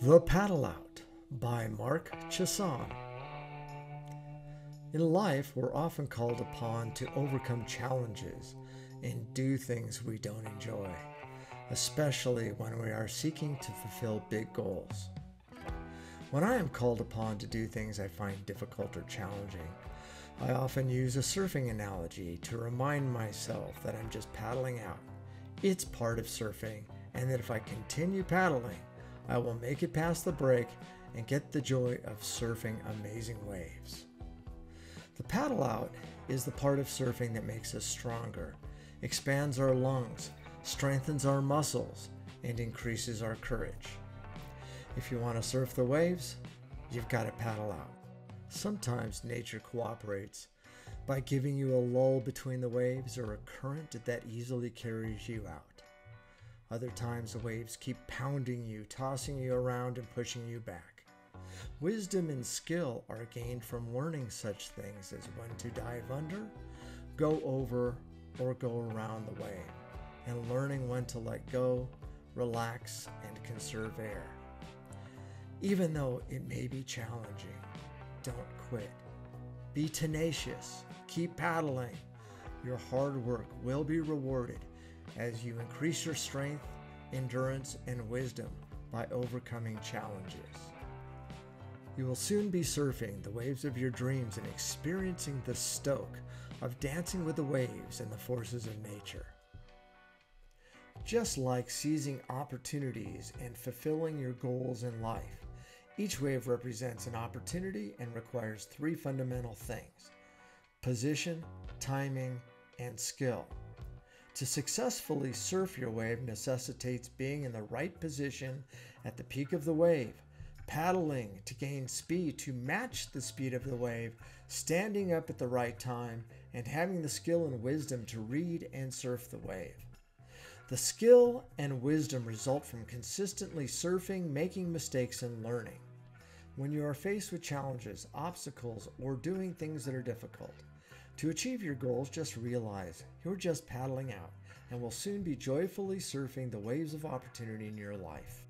The Paddle Out by Mark Chasan. In life, we're often called upon to overcome challenges and do things we don't enjoy, especially when we are seeking to fulfill big goals. When I am called upon to do things I find difficult or challenging, I often use a surfing analogy to remind myself that I'm just paddling out. It's part of surfing, and that if I continue paddling, I will make it past the break and get the joy of surfing amazing waves. The paddle out is the part of surfing that makes us stronger, expands our lungs, strengthens our muscles, and increases our courage. If you want to surf the waves, you've got to paddle out. Sometimes nature cooperates by giving you a lull between the waves or a current that easily carries you out. Other times, the waves keep pounding you, tossing you around, and pushing you back. Wisdom and skill are gained from learning such things as when to dive under, go over, or go around the wave, and learning when to let go, relax, and conserve air. Even though it may be challenging, don't quit. Be tenacious, keep paddling. Your hard work will be rewarded as you increase your strength, endurance, and wisdom by overcoming challenges. You will soon be surfing the waves of your dreams and experiencing the stoke of dancing with the waves and the forces of nature. Just like seizing opportunities and fulfilling your goals in life, each wave represents an opportunity and requires three fundamental things position, timing, and skill. To successfully surf your wave necessitates being in the right position at the peak of the wave, paddling to gain speed to match the speed of the wave, standing up at the right time, and having the skill and wisdom to read and surf the wave. The skill and wisdom result from consistently surfing, making mistakes, and learning. When you are faced with challenges, obstacles, or doing things that are difficult, to achieve your goals, just realize you're just paddling out and will soon be joyfully surfing the waves of opportunity in your life.